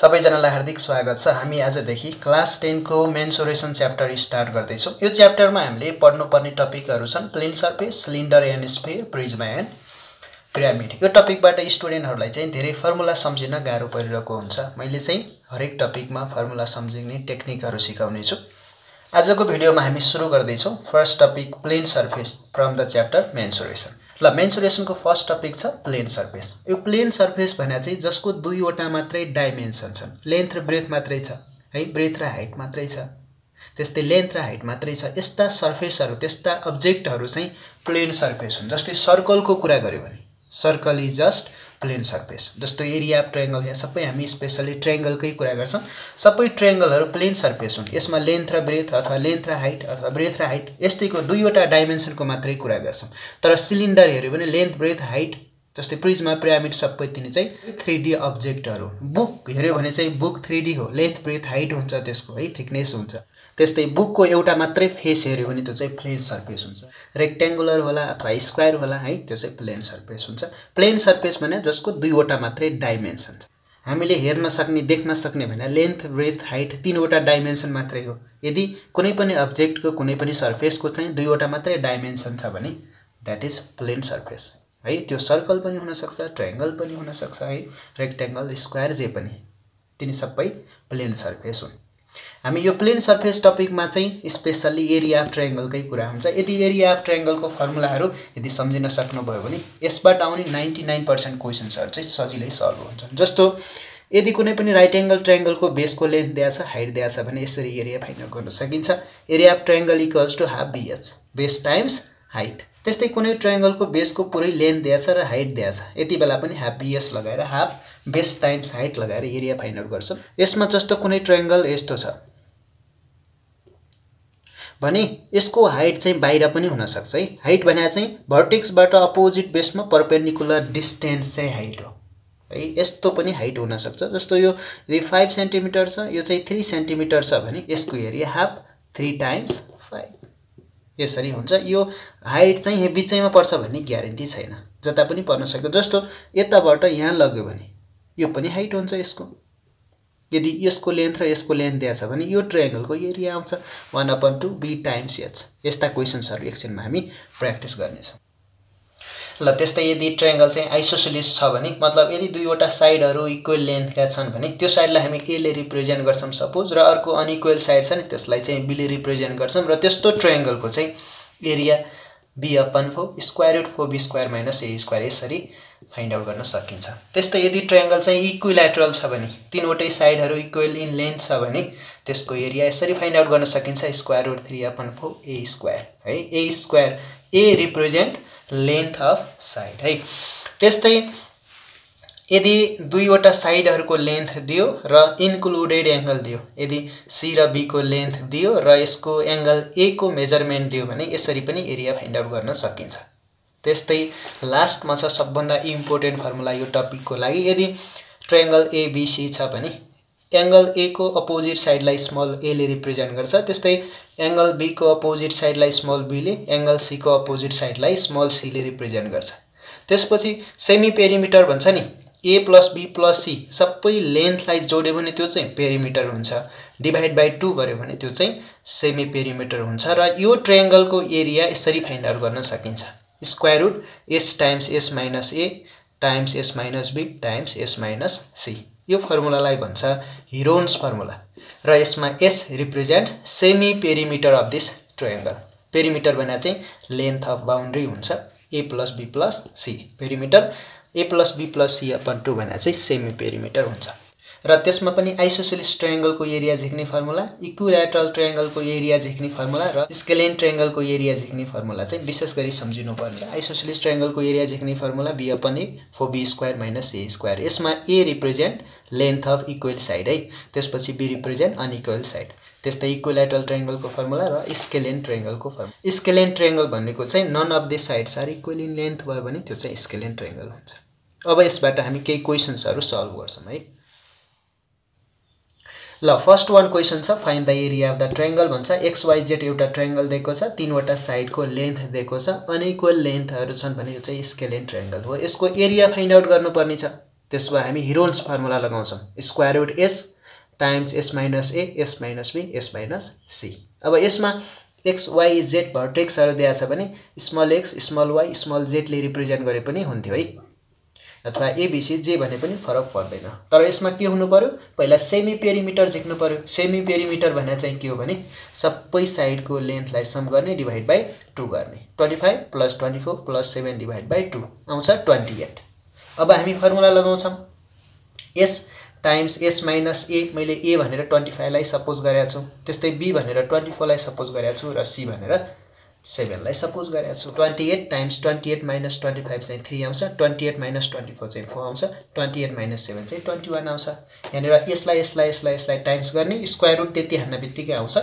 सबैजनालाई हार्दिक स्वागत छ। हामी आजदेखि क्लास टेनको मेन्सोरेसन च्याप्टर स्टार्ट गर्दैछौँ। यो च्याप्टरमा हामीले पढ्नुपर्ने टपिकहरू छन् plane surface cylinder and sphere प्रिजमा and pyramid. यो टपिकबाट स्टुडेन्टहरूलाई चाहिँ धेरै फर्मुला सम्झिन गाह्रो परिरहेको हुन्छ। मैले चाहिँ हरेक टपिकमा फर्मुला सम्झिने टेक्निकहरू सिकाउनेछु। आजको भिडियोमा हामी सुरु गर्दैछौँ। First topic plane surface from the chapter mensuration. ल मेन्सुरेसनको फर्स्ट टपिक छ प्लेन सर्फेस यो प्लेन सर्फेस भने चाहिँ जसको दुईवटा मात्रै डाइमेन्सन छन्। लेन्थ र ब्रेथ मात्रै छ है? ब्रेथ र हाइट मात्रै छ। त्यस्तै लेन्थ र हाइट मात्रै छ। यस्ता सर्फेसहरू त्यस्ता अब्जेक्टहरू चाहिँ प्लेन सर्फेस हुन्। जस्तै सर्कलको कुरा गऱ्यो भने circle is just plane surface जस्तो एरिया अफ ट्रायङ्गल यहाँ सबै हामी स्पेसली ट्रायङ्गलकै कुरा गर्छौँ। सबै ट्रायङ्गलहरू प्लेन सर्फेस हुन्। यसमा लेन्थ र ब्रेथ अथवा लेन्थ र हाइट अथवा ब्रेथ र हाइट यस्तैको दुईवटा डाइमेन्सनको मात्रै कुरा गर्छौँ। तर सिलिन्डर हेऱ्यो भने लेन्थ ब्रेथ हाइट जस्तै प्रिजमा पिरामिड सबै तिनी चाहिँ थ्री डी अब्जेक्टहरू बुक हेऱ्यो भने चाहिँ बुक थ्री डी हो। लेन्थ ब्रेथ हाइट हुन्छ त्यसको। है थिकनेस हुन्छ। त्यस्तै बुकको एउटा मात्रै फेस हेऱ्यो भने त्यो चाहिँ प्लेन सर्फेस हुन्छ। रेक्ट्याङ्गुलर होला अथवा स्क्वायर होला है त्यो चाहिँ प्लेन सर्फेस हुन्छ। प्लेन सर्फेस भने जसको दुईवटा मात्रै डाइमेन्सन छ। हामीले हेर्न सक्ने देख्न सक्ने भने लेन्थ ब्रेथ हाइट तिनवटा डाइमेन्सन मात्रै हो। यदि कुनै पनि अब्जेक्टको कुनै पनि सर्फेसको चाहिँ दुईवटा मात्रै डाइमेन्सन छ भने द्याट इज प्लेन सर्फेस। है त्यो सर्कल पनि हुनसक्छ ट्रायङ्गल पनि हुनसक्छ है रेक्ट्याङ्गल स्क्वायर जे पनि तिनी सबै प्लेन सर्फेस हुन्। हामी यो प्लेन सर्फेस टपिकमा चाहिँ स्पेसल्ली एरिया अफ ट्रायङ्गलकै कुरा हुन्छ। यदि एरिया अफ ट्रायङ्गलको फर्मुलाहरू यदि सम्झिन सक्नुभयो भने यसबाट आउने नाइन्टी नाइन पर्सेन्ट क्वेसन्सहरू चाहिँ सजिलै सल्भ हुन्छन् जस्तो यदि कुनै पनि राइट एङ्गल ट्रायङ्गलको बेसको लेन्थ दिएको छ हाइट दिएको छ भने यसरी एरिया फाइन्ड आउट गर्न सकिन्छ। Area of triangle equals to half B H base times height त्यस्तै कुनै ट्रायङ्गलको बेसको पुरै लेन्थ दिएको छ र हाइट दिएको छ यति बेला पनि हाफ बिएस लगाएर हाफ बेस टाइम्स हाइट लगाएर एरिया फाइन्ड आउट गर्छौँ। यसमा जस्तो कुनै ट्रायङ्गल यस्तो छ। भने यसको हाइट चाहिँ बाहिर पनि हुनसक्छ है। हाइट भने चाहिँ भर्टेक्सबाट अपोजिट बेसमा पर्पेन्डिकुलर डिस्टेन्स चाहिँ हाइट हो। है यस्तो पनि हाइट हुनसक्छ। जस्तो यो यदि फाइभ सेन्टिमिटर छ यो चाहिँ थ्री सेन्टिमिटर छ भने यसको area half three times five यसरी हुन्छ। यो हाइट चाहिँ यहाँ बिचैमा पर्छ भन्ने ग्यारेन्टी छैन। जता पनि पर्न सक्छ जस्तो यताबाट यहाँ लग्यो भने यो पनि हाइट हुन्छ यसको। यदि यसको लेन्थ र यसको लेन्थ दिएको छ भने यो ट्रायङ्गलको एरिया आउँछ। One upon two B times H. यस्ता क्वेसन्सहरू एकछिनमा हामी प्र्याक्टिस गर्नेछौँ। ल त्यस्तै यदि ट्रायङ्गल चाहिँ आइसोसिलिस छ भने मतलब यदि दुईवटा साइडहरू इक्वेल लेन्थका छन् भने त्यो साइडलाई हामी एले रिप्रेजेन्ट गर्छौँ सपोज र अर्को अनइक्वेल साइड छ नि त्यसलाई चाहिँ बीले रिप्रेजेन्ट गर्छौँ र त्यस्तो ट्रायङ्गलको चाहिँ area B upon four square root four B square minus A square यसरी फाइन्ड आउट गर्न सकिन्छ। त्यस्तै यदि ट्रायङ्गल चाहिँ इक्विल्याटरल छ भने तिनवटै साइडहरू इक्वेल इन लेन्थ छ भने त्यसको एरिया यसरी फाइन्ड आउट गर्न सकिन्छ square root three upon four A square है? A square A represent length of side है? त्यस्तै यदि दुईवटा साइडहरूको लेन्थ दियो र इन्क्लुडेड एङ्गल दियो यदि सी र बीको लेन्थ दियो र यसको एङ्गल ए को मेजरमेन्ट दियो भने यसरी पनि एरिया फाइन्ड आउट गर्न सकिन्छ। त्यस्तै लास्टमा छ सबभन्दा इम्पोर्टेन्ट फर्मुला यो टपिकको लागि। यदि ट्रायङ्गल एबिसी छ भने एङ्गल एको अपोजिट साइडलाई स्मल एले रिप्रेजेन्ट गर्छ। त्यस्तै एङ्गल बीको अपोजिट साइडलाई स्मल बीले एङ्गल सीको अपोजिट साइडलाई स्मल सीले रिप्रेजेन्ट गर्छ। त्यसपछि सेमी पेरिमिटर भन्छ नि A plus B plus C सबै लेन्थलाई जोड्यो भने त्यो चाहिँ पेरिमिटर हुन्छ। डिभाइड बाई टू गऱ्यो भने त्यो चाहिँ सेमी पेरिमिटर हुन्छ। र यो ट्रायङ्गलको एरिया यसरी फाइन्ड आउट गर्न सकिन्छ। Square root s times s minus a times s minus b times s minus c. यो फर्मुलालाई भन्छ हिरोन्स फर्मुला। र यसमा s represent semi perimeter of this triangle. Perimeter भने चाहिँ लेन्थ अफ बााउन्ड्री हुन्छ। A plus b plus c. Perimeter a plus b plus c upon two भने चाहिँ सेमी पेरिमिटर हुन्छ। र त्यसमा पनि आइसोसिलिस ट्रायङ्गलको एरिया झिक्ने फर्मुला इक्विल्याटरल ट्रायङ्गलको एरिया झिक्ने फर्मुला र स्केलेन ट्रायङ्गलको एरिया झिक्ने फर्मुला चाहिँ विशेष गरी सम्झिनुपर्छ आइसोसिलिस ट्रायङ्गलको area झिक्ने formula b upon a four b square minus a square यसमा a represent length of equal side है? त्यसपछि बी रिप्रेजेन्ट अनइक्वेल साइड त्यस्तै इक्वेलेटरल ट्रायङ्गलको फर्मुला र स्केलेन ट्रायङ्गलको फर्मुला स्केलेन ट्रायङ्गल भनेको चाहिँ none of the sides are equal in length भयो भने त्यो चाहिँ स्केलेन ट्रायङ्गल हुन्छ। अब यसबाट हामी केही क्वेसन्सहरू सल्भ गर्छौँ है? ल फर्स्ट वान क्वेसन छ find the area of the triangle भन्छ एक्सवाइजेड एउटा ट्रायङ्गल दिएको छ तिनवटा साइडको लेन्थ दिएको छ अनइक्वल लेन्थहरू छन् भने यो चाहिँ स्केलेन ट्रायङ्गल हो। यसको एरिया फाइन्ड आउट गर्नुपर्ने छ। त्यसो भए हामी हिरोन्स फर्मुला लगाउँछौँ। Square root S times S minus A S minus B S minus C अब यसमा एक्स वाइ जेड भर्टेक्सहरू दिएको छ भने small X small Y small जेडले represent गरे पनि हुन्थ्यो है। अथवा एबिसी जे भने पनि फरक पर्दैन। तर यसमा के हुनु पऱ्यो पहिला सेमी पेरिमिटर झिक्नु पऱ्यो सेमी पेरिमिटर भने चाहिँ के हो भने सबै साइडको लेन्थलाई सम गर्ने डिभाइड बाई टू गर्ने। Twenty five plus twenty four plus seven divide by two आउँछ ट्वेन्टी एट अब हामी फर्मुला लगाउँछौँ। S times S minus A मैले ए भनेर ट्वेन्टी फाइभलाई सपोज गरेको छु। त्यस्तै बी भनेर ट्वेन्टी फोरलाई सपोज गरेको छु र सी भनेर सेभेनलाई सपोज गरेको छु twenty eight times twenty eight minus twenty five चाहिँ थ्री आउँछ twenty eight minus twenty four चाहिँ फोर आउँछ ट्वेन्टी एट माइनस सेभेन चाहिँ ट्वेन्टी वान आउँछ। यहाँनिर यसलाई यसलाई यसलाई यसलाई टाइम्स गर्ने स्क्वायर रुट त्यति हान्न बित्तिकै आउँछ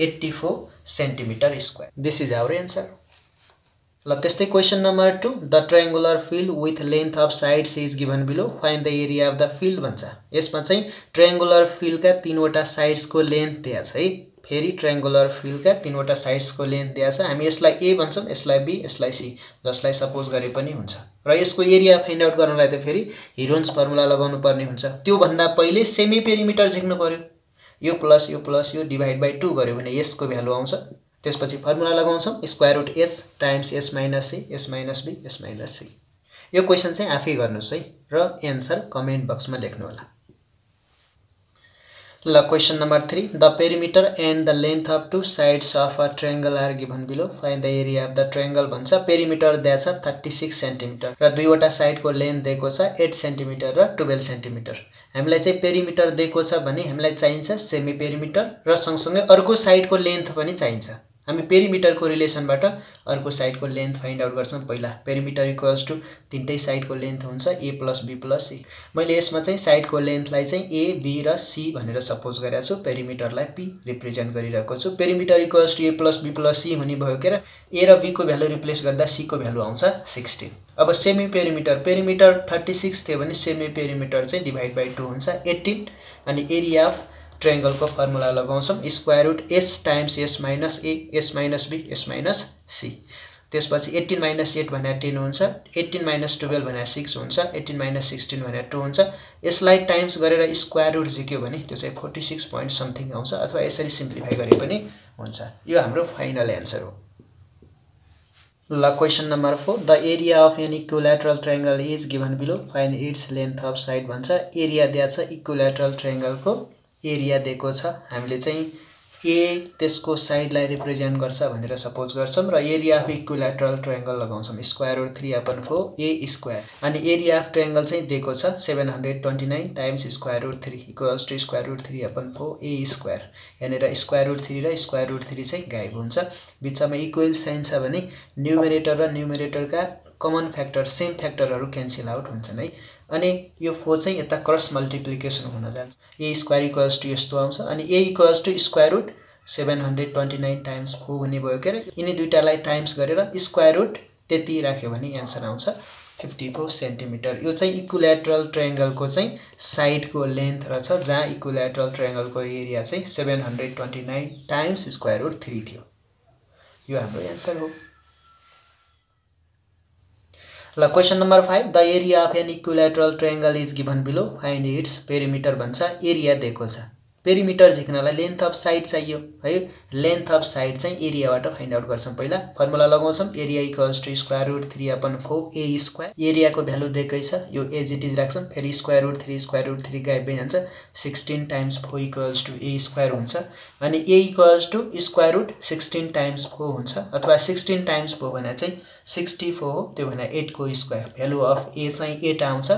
eighty four centimetre square this is our answer ल त्यस्तै question number two the triangular field with length of sides is given below find the area of the field भन्छ। यसमा चाहिँ ट्रायङ्गुलर फिल्डका तिनवटा साइड्सको लेन्थ दिएको छ है। फेरि ट्रायङ्गुलर फिल्डका तिनवटा साइड्सको लेन्थ दिएको छ। हामी यसलाई ए भन्छौँ यसलाई बी यसलाई सी जसलाई सपोज गरे पनि हुन्छ। र यसको एरिया फाइन्ड आउट गर्नलाई त फेरि हिरोन्स फर्मुला लगाउनु पर्ने हुन्छ। त्योभन्दा पहिले सेमी पेरिमिटर झिक्नु पऱ्यो यो प्लस यो प्लस यो डिभाइड बाई टू गऱ्यो भने यसको भ्यालु आउँछ। त्यसपछि फर्मुला लगाउँछौँ square root S times S minus C S minus B S minus C. यो क्वेसन चाहिँ आफै गर्नुहोस् है र एन्सर कमेन्ट बक्समा लेख्नु होला ल question number three the perimeter and the length of two sides of a triangle are given below find the area of the triangle भन्छ पेरिमिटर दिएको छ थर्टी सिक्स सेन्टिमिटर र दुईवटा साइडको लेन्थ दिएको छ एट सेन्टिमिटर र टुवेल्भ सेन्टिमिटर हामीलाई चाहिँ पेरिमिटर दिएको छ भने हामीलाई चाहिन्छ सेमी पेरिमिटर र सँगसँगै अर्को साइडको लेन्थ पनि चाहिन्छ। हामी पेरिमिटरको रिलेसनबाट अर्को साइडको लेन्थ फाइन्ड आउट गर्छौँ। पहिला पेरिमिटर इक्वल्स टु तिनटै साइडको लेन्थ हुन्छ A plus B plus C मैले यसमा चाहिँ साइडको लेन्थलाई चाहिँ ए बी र सी भनेर सपोज गरेको छु। पेरिमिटरलाई पी रिप्रेजेन्ट गरिरहेको छु। Perimeter equals to A plus B plus C हुने भयो के र ए र बीको भ्यालु रिप्लेस गर्दा सीको भ्यालु आउँछ सिक्सटिन अब semi perimeter perimeter thirty six थियो भने सेमी पेरिमिटर चाहिँ डिभाइड बाई टू हुन्छ एट्टिन अनि एरिया अफ ट्रायङ्गलको फर्मुला लगाउँछौँ। Square root S times S minus A S minus B S minus C त्यसपछि एट्टिन माइनस एट भनेर टेन हुन्छ। एट्टिन माइनस टुवेल्भ भनेर सिक्स हुन्छ। एट्टिन माइनस सिक्सटिन भनेर टू हुन्छ। यसलाई टाइम्स गरेर स्क्वायर रुट झिक्यो भने त्यो चाहिँ फोर्टी सिक्स पोइन्ट समथिङ आउँछ अथवा यसरी सिम्प्लिफाई गरे पनि हुन्छ। यो हाम्रो फाइनल एन्सर हो। ल question number four the area of an equilateral triangle is given below find its length of side भन्छ। एरिया दिएको छ इक्वलेट्रल ट्रायङ्गलको एरिया दिएको छ। हामीले चाहिँ ए त्यसको साइडलाई रिप्रेजेन्ट गर्छ भनेर सपोज गर्छौँ र एरिया अफ इक्विलेटरल ट्रायङ्गल लगाउँछौँ। Square root three upon four A square अनि एरिया अफ ट्रायङ्गल चाहिँ दिएको छ seven hundred twenty nine times square root three equals to square root three upon four A square यहाँनिर square root three र square root three चाहिँ गायब हुन्छ। बिचमा इक्वेल साइन छ भने न्युमेरेटर र न्युमेरेटरका कमन फ्याक्टर सेम फ्याक्टरहरू क्यान्सल आउट हुन्छन् है। अनि यो फोर चाहिँ यता क्रस मल्टिप्लिकेसन हुन जान्छ। ए स्क्वायर इक्वल्स टु यस्तो आउँछ अनि A equals to square root seven hundred twenty nine times four हुने भयो के अरे? यिनी दुइटालाई टाइम्स गरेर स्क्वायर रुट त्यति राख्यो भने एन्सर आउँछ फिफ्टी फोर सेन्टिमिटर यो चाहिँ इक्वलेट्रल ट्रायङ्गलको चाहिँ साइडको लेन्थ रहेछ जहाँ इक्वलेट्रल ट्रायङ्गलको एरिया चाहिँ seven hundred twenty nine times square root three थियो। यो हाम्रो एन्सर हो। ल question number five the area of an equilateral triangle is given below find its perimeter भन्छ एरिया दिएको छ। पेरिमिटर झिक्नलाई लेन्थ अफ साइड चाहियो है? लेन्थ अफ साइड चाहिँ एरियाबाट फाइन्ड आउट गर्छौँ पहिला। फर्मुला लगाउँछौँ। Area equals to square root three upon four A square एरियाको भ्यालु दिएकै छ। यो एजिटिज राख्छौँ। फेरि square root three square root three गायब भइहाल्छ sixteen times four equals to A square हुन्छ। अनि A equals to square root sixteen times four हुन्छ। अथवा सिक्सटिन टाइम्स फोर भने चाहिँ सिक्सटी फोर हो। त्यो भने एटको स्क्वायर भ्यालु अफ ए चाहिँ एट आउँछ।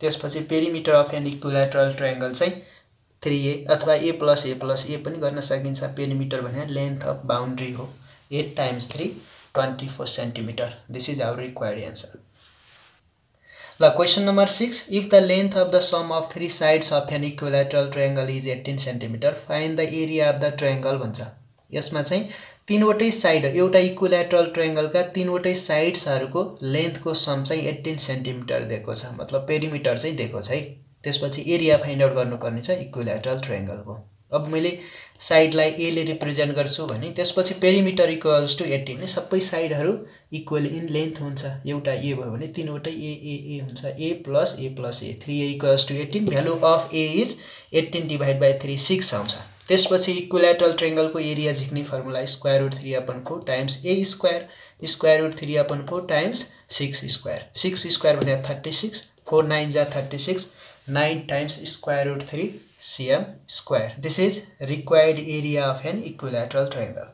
त्यसपछि perimeter of an equilateral triangle चाहिँ थ्री ए अथवा ए प्लस ए प्लस ए पनि गर्न सकिन्छ पेरिमिटर भने लेन्थ अफ बााउन्ड्री हो। Eight times three twenty four centimetre this is our required answer ल question number six if the length of the sum of three sides of an equilateral triangle is eighteen centimetre find the area of the triangle भन्छ। यसमा चाहिँ तिनवटै side एउटा equilateral ट्रायङ्गलका तिनवटै साइड्सहरूको लेन्थको सम चाहिँ एट्टिन सेन्टिमिटर दिएको छ। मतलब पेरिमिटर चाहिँ दिएको छ है। त्यसपछि एरिया फाइन्ड आउट गर्नुपर्ने छ इक्विलेटरल ट्रायङ्गलको अब मैले साइडलाई एले रिप्रेजेन्ट गर्छु भने त्यसपछि पेरिमिटर इक्वल्स टु एट्टिन सबै साइडहरू इक्वल इन लेन्थ हुन्छ। एउटा ए भयो भने तिनवटै ए ए ए हुन्छ। A plus A plus A three A equals to eighteen value of A is eighteen divide by three six आउँछ। त्यसपछि इक्वलेटल ट्रेङ्गलको area झिक्ने formula square root three upon four times A square square root three upon four times six square six square भने thirty six four nine जा thirty six nine times square root three cm square. This is required area of an equilateral triangle.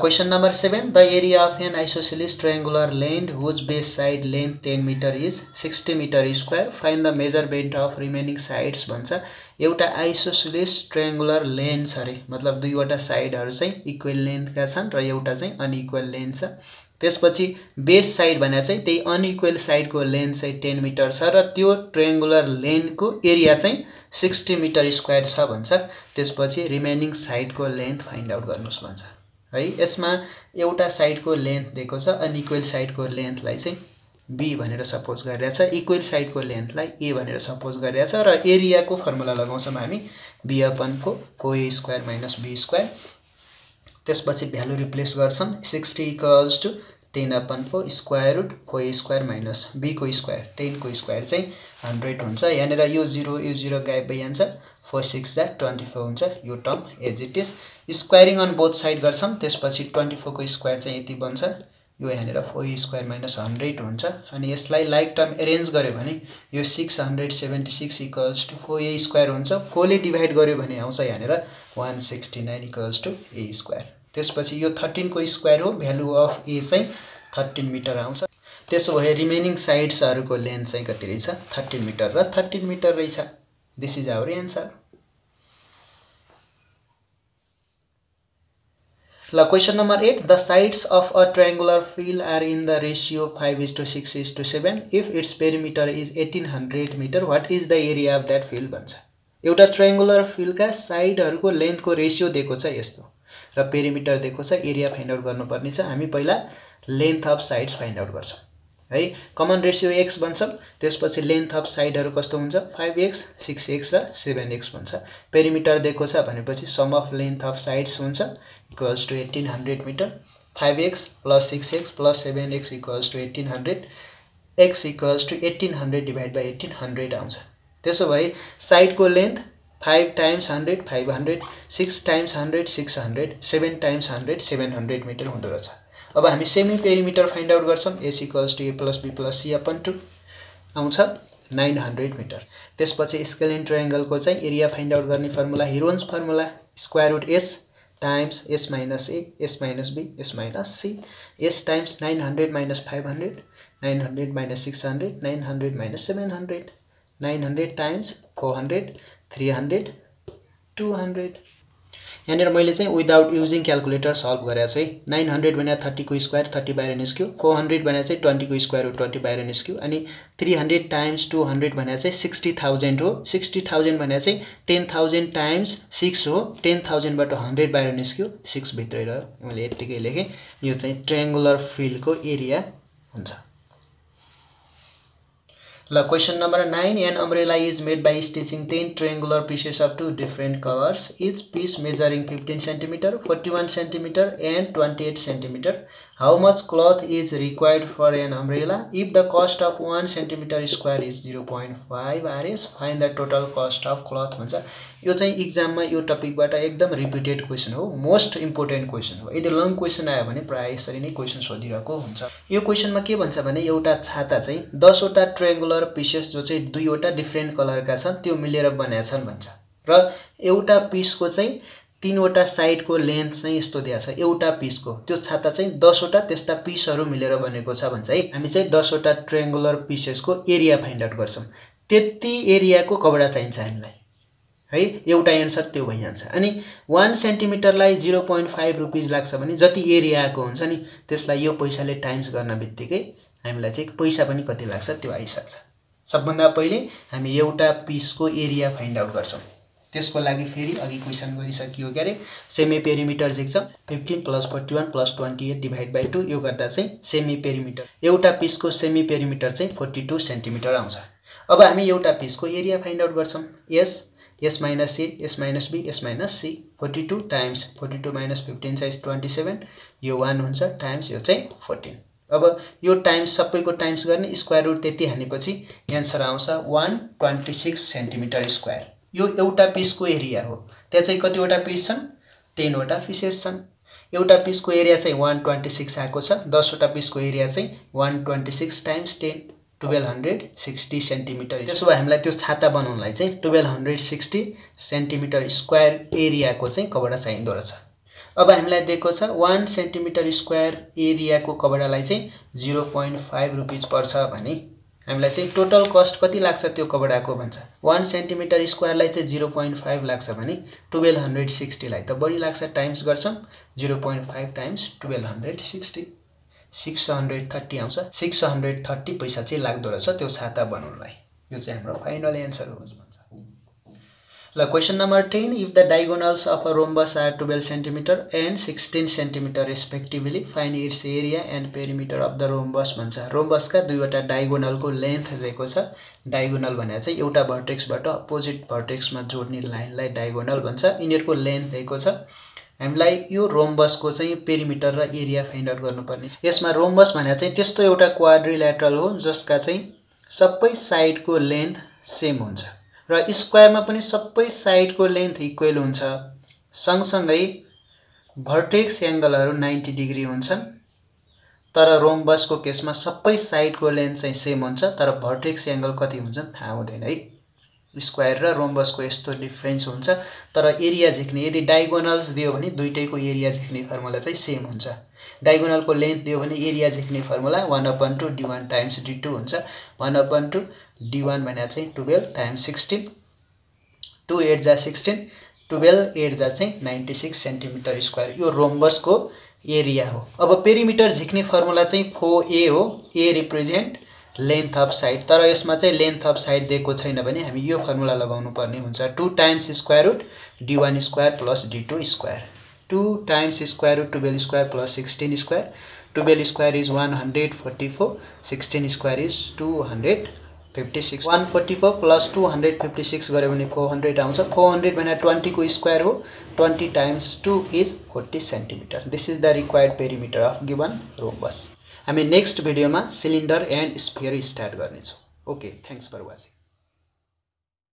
question number 7. The area of an isosceles triangular length whose base side length 10 meter is 60 meter square. Find the measurement of remaining sides भन्छ एउटा isosceles triangular length छ अरे मतलब दुईवटा साइडहरू चाहिँ equal लेन्थका छन् र एउटा चाहिँ अनइक्वल लेन्थ छ त्यसपछि बेस साइड भने चाहिँ त्यही अनइक्वेल साइडको लेन्थ चाहिँ टेन मिटर छ र त्यो ट्रेङ्गुलर लेन्थको एरिया चाहिँ सिक्सटी मिटर स्क्वायर छ भन्छ। त्यसपछि रिमेनिङ साइडको लेन्थ फाइन्ड आउट गर्नुहोस् भन्छ। है यसमा एउटा साइडको लेन्थ दिएको छ अनइक्वेल साइडको लेन्थलाई चाहिँ बी भनेर सपोज गरिरहेछ इक्वेल साइडको लेन्थलाई ए भनेर सपोज गरिरहेछ र एरियाको फर्मुला लगाउँछौँ हामी? B upon four four A square minus B square त्यसपछि भ्यालु रिप्लेस गर्छौँ sixty equals to ten upon four square root four square minus बीको square. टेनको स्क्वायर चाहिँ हन्ड्रेड हुन्छ। यहाँनिर यो जिरो यो जिरो गायब भइहाल्छ। फोर सिक्स जा ट्वेन्टी फोर हुन्छ। यो term as it is squaring on both side गर्छौँ त्यसपछि ट्वेन्टी फोरको स्क्वायर चाहिँ यति बन्छ। यो यहाँनिर फोर स्क्वायर माइनस हन्ड्रेड हुन्छ। अनि यसलाई लाइक टर्म एरेन्ज गऱ्यो भने यो six hundred seventy six equals to four A square हुन्छ। फोरले डिभाइड गऱ्यो भने आउँछ यहाँनिर one sixty nine equals to A square. त्यसपछि यो थर्टिनको स्क्वायर हो भ्यालु अफ ए चाहिँ थर्टिन मिटर आउँछ। त्यसो भए रिमेनिङ साइड्सहरूको लेन्थ चाहिँ कति रहेछ? थर्टिन मिटर र थर्टिन मिटर रहेछ। दिस इज आवर एन्सर ल question number eight the sides of a triangular field are in the ratio five is to six is to seven if its perimeter is eighteen hundred meter what is the area of that field भन्छ एउटा triangular फिल्डका साइडहरूको लेन्थको ratio दिएको छ यस्तो। र perimeter दिएको छ area find out गर्नुपर्ने छ। हामी पहिला length of sides find out गर्छौँ। है कमन रेसियो एक्स भन्छौँ त्यसपछि लेन्थ अफ साइडहरू कस्तो हुन्छ? फाइभ एक्स सिक्स एक्स र सेभेन एक्स भन्छ पेरिमिटर दिएको छ भनेपछि sum of length of sides हुन्छ। Equals to eighteen hundred meter five x plus six x plus seven x equals to eighteen hundred x equals to eighteen hundred divide by eighteen hundred आउँछ त्यसो भए साइडको length five times hundred five hundred six times hundred six hundred seven times hundred seven hundred meter हुँदो रहेछ। अब हामी semi perimeter find out गर्छौँ। S equals to a plus b plus c upon two आउँछ nine hundred metre त्यसपछि scalene ट्रायङ्गलको चाहिँ area find out गर्ने formula Heron's formula square root s times s minus a s minus b s minus c s times 900 minus 500 900 minus 600 900 minus 700 900 times 400 300 200 यहाँनिर मैले चाहिँ without using calculator solve गरेको छु है नाइन हन्ड्रेड भने थर्टीको square thirty बाहिर निस्क्यो फोर हन्ड्रेड भने चाहिँ ट्वेन्टीको स्क्वायर हो ट्वेन्टी बाहिर निस्क्यो अनि three hundred times two hundred भने चाहिँ सिक्सटी थाउजन्ड हो। सिक्सटी थाउजन्ड भने चाहिँ टेन थाउजन्ड टाइम्स सिक्स हो। टेन थाउजन्डबाट हन्ड्रेड बाहिर निस्क्यो सिक्सभित्रै रह्यो। मैले यत्तिकै लेखेँ। यो चाहिँ ट्रायङ्गुलर फिल्डको एरिया हुन्छ। The question number 9 An umbrella is made by stitching 10 triangular pieces of two different colors, each piece measuring 15 cm, 41 cm, and 28 cm. How much cloth is required for an umbrella if the cost of one centimeter square is zero point five R S find the total cost of cloth भन्छ यो चाहिँ इक्जाममा यो टपिकबाट एकदम repeated question हो most important question हो। यदि लङ क्वेसन आयो भने प्रायः यसरी नै क्वेसन सोधिरहेको हुन्छ। यो क्वेसनमा के भन्छ भने एउटा छाता चाहिँ दसवटा ट्रेङ्गुलर पिसेस जो चाहिँ दुईवटा डिफ्रेन्ट कलरका छन् त्यो मिलेर बनाएका छन् भन्छ। र एउटा पिसको चाहिँ तिनवटा साइडको लेन्थ चाहिँ यस्तो दिएको छ एउटा पिसको। त्यो छाता चाहिँ दसवटा त्यस्ता पिसहरू मिलेर बनेको छ भन्छ है। हामी चाहिँ दसवटा ट्रेङ्गुलर पिसेसको एरिया फाइन्ड आउट गर्छौँ। त्यति एरियाको कपडा चाहिन्छ हामीलाई। है एउटा एन्सर त्यो भइहाल्छ अनि वान सेन्टिमिटरलाई जिरो पोइन्ट फाइभ रुपिज लाग्छ भने जति एरिया आएको हुन्छ नि त्यसलाई यो पैसाले टाइम्स गर्न बित्तिकै हामीलाई चाहिँ पैसा पनि कति लाग्छ त्यो आइसक्छ। सबभन्दा पहिले हामी एउटा पिसको एरिया फाइन्ड आउट गर्छौँ। त्यसको लागि फेरि अघि क्वेसन गरिसकियो के अरे semi perimeter झिक्छ fifteen plus forty one plus twenty eight divide by two यो गर्दा चाहिँ सेमी पेरिमिटर एउटा पिसको सेमी पेरिमिटर चाहिँ फोर्टी टू सेन्टिमिटर आउँछ। अब हामी एउटा पिसको एरिया फाइन्ड आउट गर्छौँ। S s minus c s minus b s minus c forty two times forty two minus fifteen size twenty seven यो वान हुन्छ टाइम्स यो चाहिँ फोर्टिन अब यो टाइम्स सबैको टाइम्स गर्ने स्क्वायर रुट त्यति हानेपछि एन्सर आउँछ one twenty six centimeter square यो एउटा पिसको एरिया हो। त्यहाँ चाहिँ कतिवटा पिस छन्? टेनवटा पिसेस छन्। एउटा पिसको एरिया चाहिँ वान ट्वेन्टी सिक्स आएको छ। दसवटा पिसको एरिया चाहिँ one twenty six times ten twelve hundred sixty centimeter त्यसो भए हामीलाई त्यो छाता बनाउनलाई चाहिँ twelve hundred sixty centimeter square एरियाको चाहिँ कपडा चाहिँदो रहेछ। अब हामीलाई दिएको छ वान सेन्टिमिटर स्क्वायर एरियाको कपडालाई चाहिँ जिरो पोइन्ट फाइभ रुपिज पर्छ भने हामीलाई चाहिँ टोटल कस्ट कति लाग्छ त्यो कपडाको भन्छ? वान सेन्टिमिटर स्क्वायरलाई चाहिँ जिरो पोइन्ट फाइभ लाग्छ भने टुवेल्भ हन्ड्रेड सिक्सटीलाई त बढी लाग्छ टाइम्स गर्छौँ। Zero point five times twelve hundred sixty six hundred thirty आउँछ। सिक्स हन्ड्रेड थर्टी पैसा चाहिँ लाग्दो रहेछ त्यो छाता बनाउनलाई। यो चाहिँ हाम्रो फाइनल एन्सर हो भन्छ ल question number ten if the diagonals of a rhombus are twelve centimeter and sixteen centimeter respectively find its area and perimeter of the rhombus भन्छ। रोम्बसका दुईवटा डाइगोनलको लेन्थ दिएको छ। डाइगोनल भनेर चाहिँ एउटा भर्टेक्सबाट अपोजिट भर्टेक्समा जोड्ने लाइनलाई डाइगोनल भन्छ। यिनीहरूको लेन्थ दिएको छ। हामीलाई यो रोम्बसको चाहिँ पेरिमिटर र एरिया फाइन्ड आउट गर्नुपर्ने यसमा रोम्बस भनेर चाहिँ त्यस्तो एउटा क्वाड्रिल्याटरल हो जसका चाहिँ सबै साइडको लेन्थ सेम हुन्छ। र स्क्वायरमा पनि सबै साइडको लेन्थ इक्वेल हुन्छ। सँगसँगै भर्टेक्स एङ्गलहरू नाइन्टी डिग्री हुन्छन् तर रोम्बसको केसमा सबै साइडको लेन्थ चाहिँ सेम हुन्छ तर भर्टेक्स एङ्गल कति हुन्छ थाहा हुँदैन है। स्क्वायर र रोम्बसको यस्तो डिफ्रेन्स हुन्छ तर एरिया झिक्ने यदि डाइगोनल्स दियो भने दुइटैको एरिया झिक्ने फर्मुला चाहिँ सेम हुन्छ। डाइगोनलको लेन्थ दियो भने area झिक्ने formula one upon two d one times d two हुन्छ। One upon two d one भने चाहिँ twelve times sixteen to eight जा सिक्सटिन टुवेल्भ एट जा चाहिँ नाइन्टी सिक्स सेन्टिमिटर स्क्वायर यो रोम्बसको एरिया हो. अब पेरिमिटर झिक्ने फर्मुला चाहिँ फो ए हो. A represent length of side तर यसमा चाहिँ लेन्थ अफ साइड दिएको छैन भने हामी यो फर्मुला लगाउनु पर्ने हुन्छ. Two times square root d one square plus d two square two times square root twelve square plus sixteen square twelve square is one hundred forty four sixteen square is two hundred fifty six one forty four plus two hundred fifty six गऱ्यो भने four hundred आउँछ। Four hundred भने ट्वेन्टीको square हो। Twenty times two is forty centimeter this is the required perimeter of given rhombus हामी next भिडियोमा cylinder and sphere start गर्नेछौँ। Okay thanks for watching